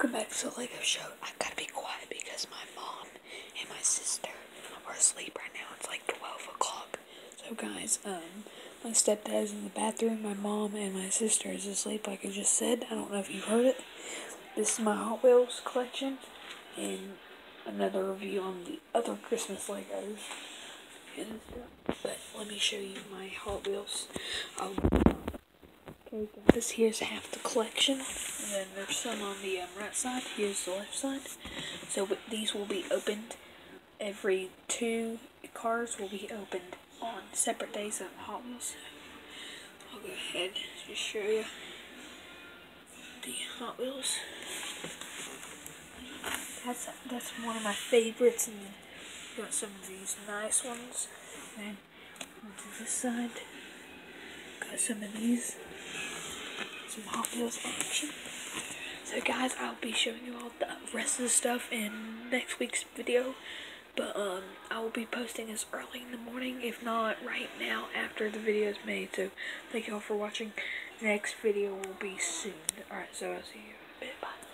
welcome back to the Lego Show. I gotta be quiet because my mom and my sister are asleep right now. It's like 12 o'clock. So, guys, um, my stepdad's in the bathroom. My mom and my sister is asleep, like I just said. I don't know if you heard it. This is my Hot Wheels collection and another review on the other Christmas Legos. But let me show you my Hot Wheels. I'll Okay, this here's half the collection, and then there's some on the um, right side. Here's the left side. So these will be opened every two cars will be opened on separate days of Hot Wheels. I'll go ahead and just show you the Hot Wheels. That's that's one of my favorites, and got some of these nice ones. And onto this side, got some of these some Hot Wheels action. So guys, I'll be showing you all the rest of the stuff in next week's video. But um, I will be posting this early in the morning, if not right now after the video is made. So thank you all for watching. Next video will be soon. Alright, so I'll see you in a bit. Bye.